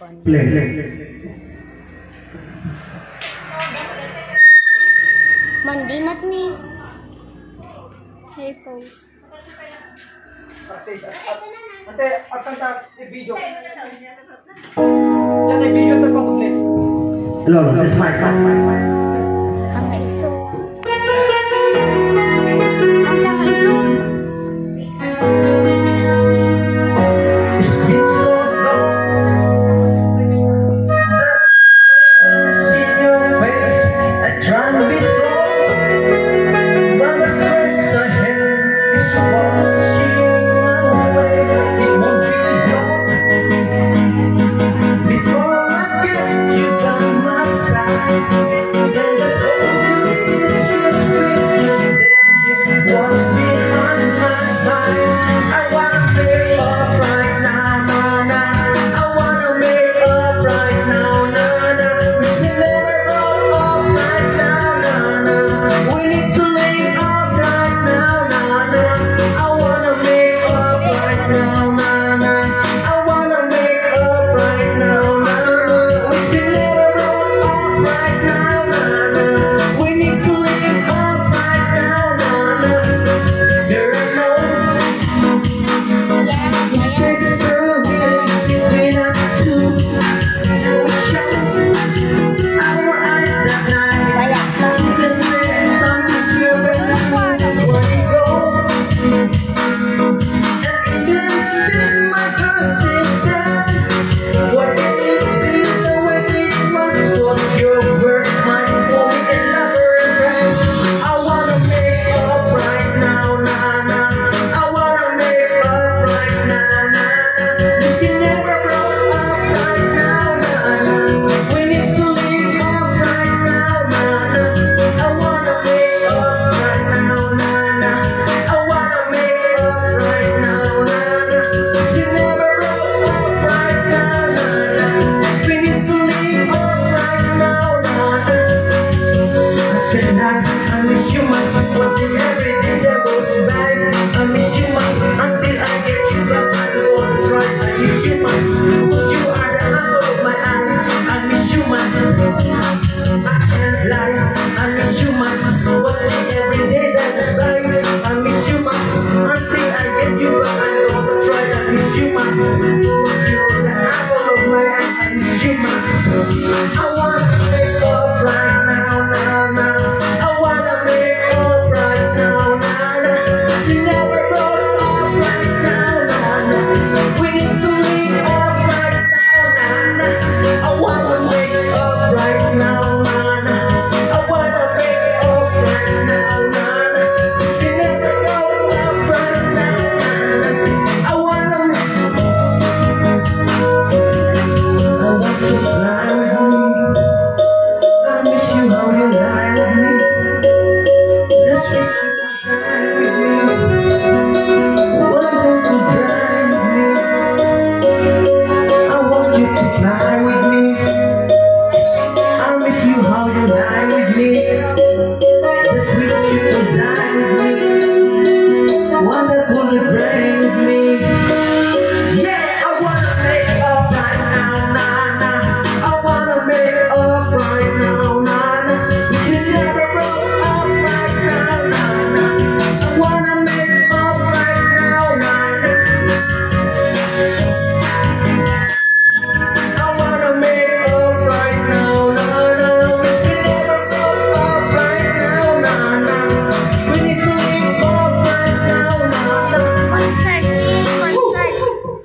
Mandi mat ni. Hey, pose. Ate, atanta, video. Ate, video, pag-play. Hello, this is Mike.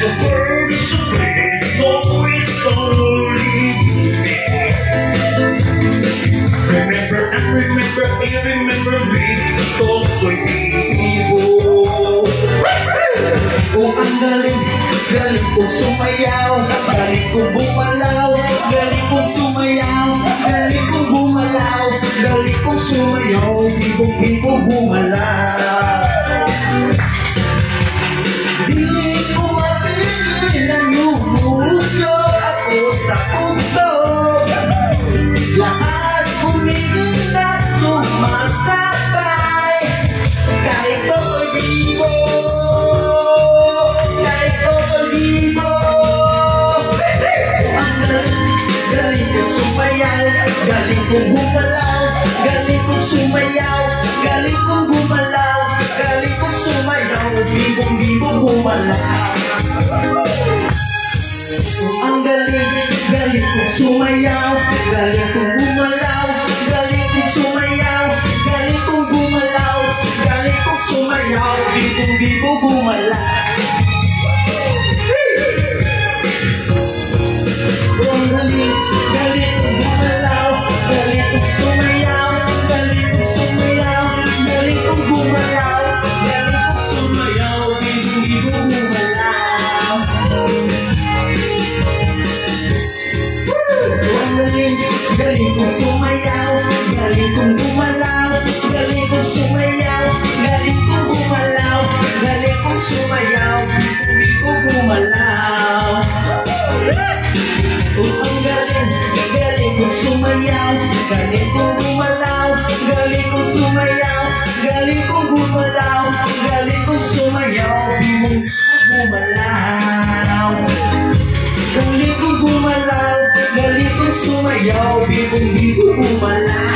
The bird is afraid, Remember, I remember, I remember me, so sweet. Oh, ang galing, galing kong sumayaw, galing kong bumalaw, galing kong sumayaw, galing kong bumalaw, galing kong sumayaw, hibong-hibong bumalaw. one. ngoài đầu vì cùng đi cùng mà là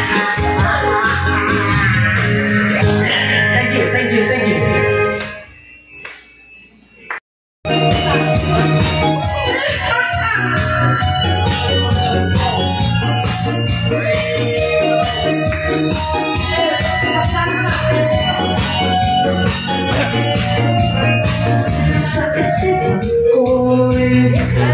thank you thank you thank you. Hãy subscribe cho kênh Ghiền Mì Gõ Để không bỏ lỡ những video hấp dẫn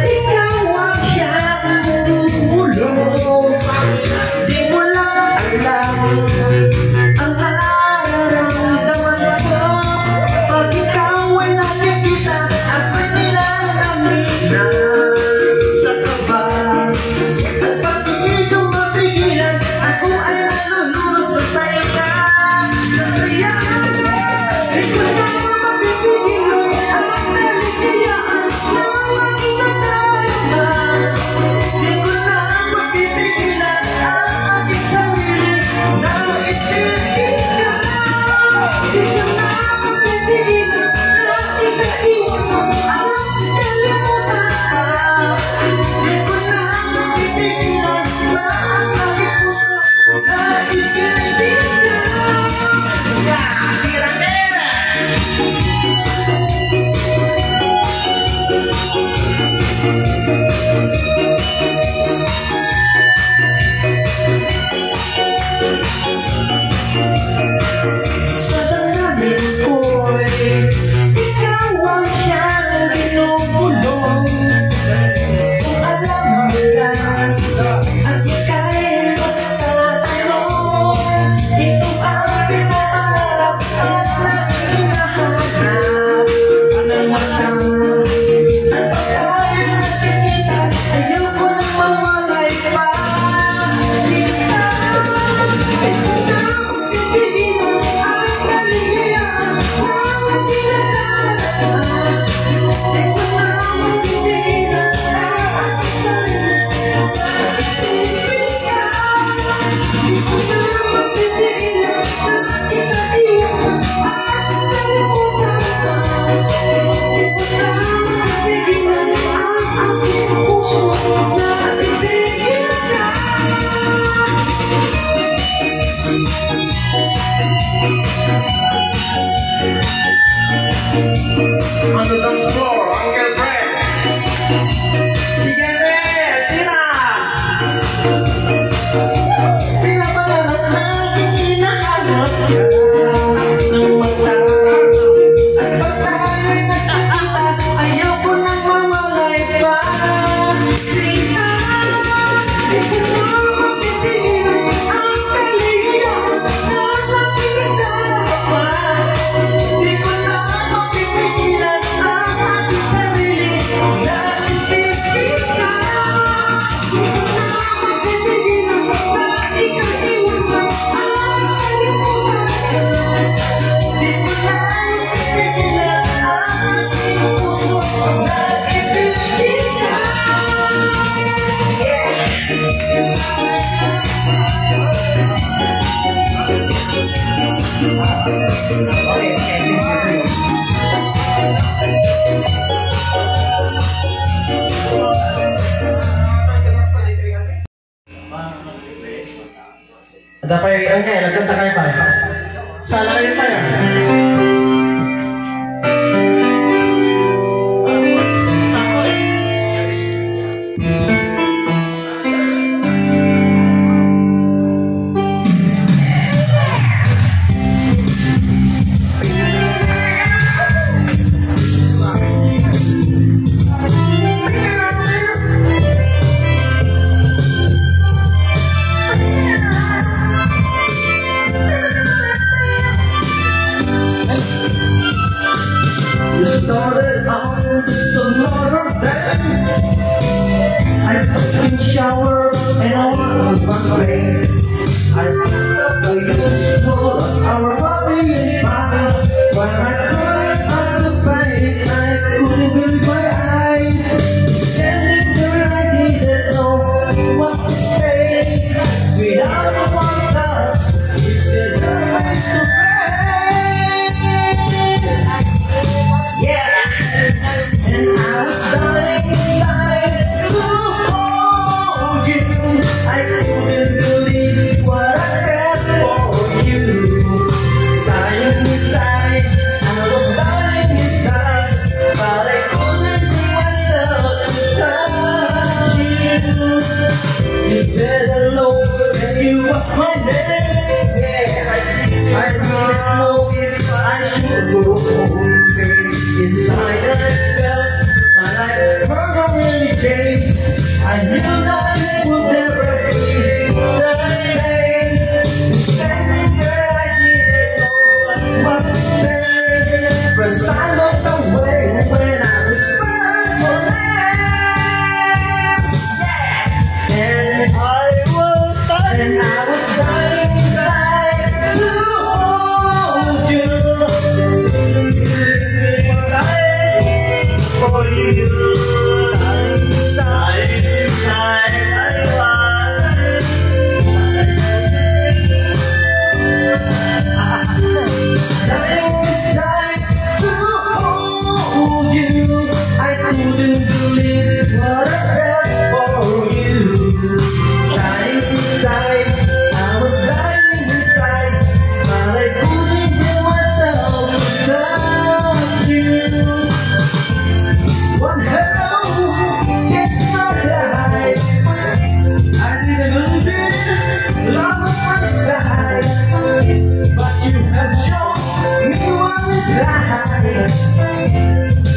Everyone is lying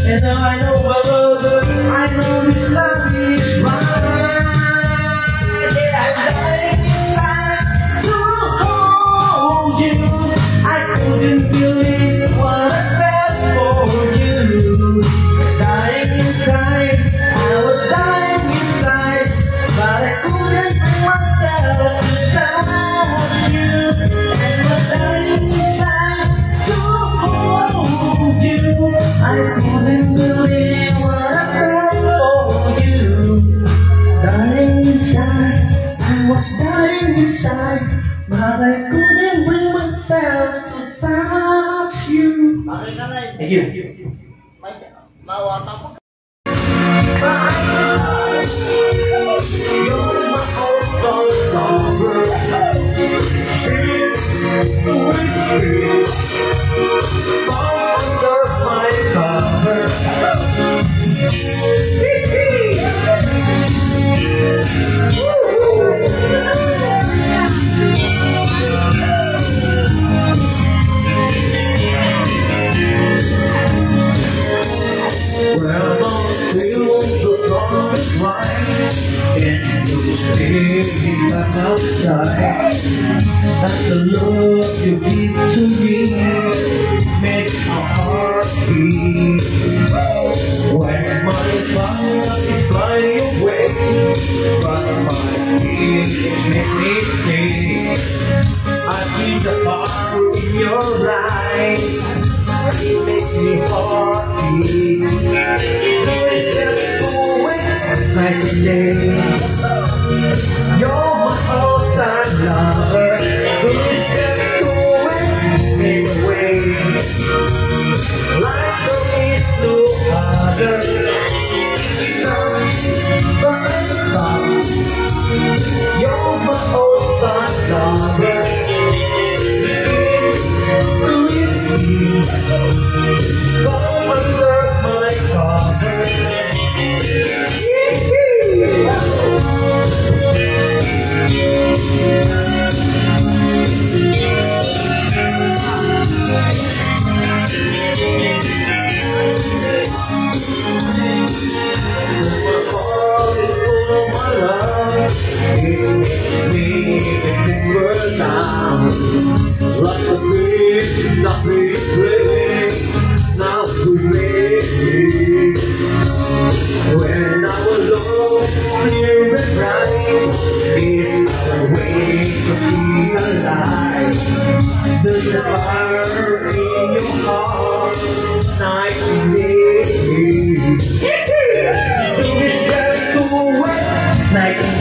And now I know, but I know Bye. night.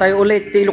Tayo ulit, ti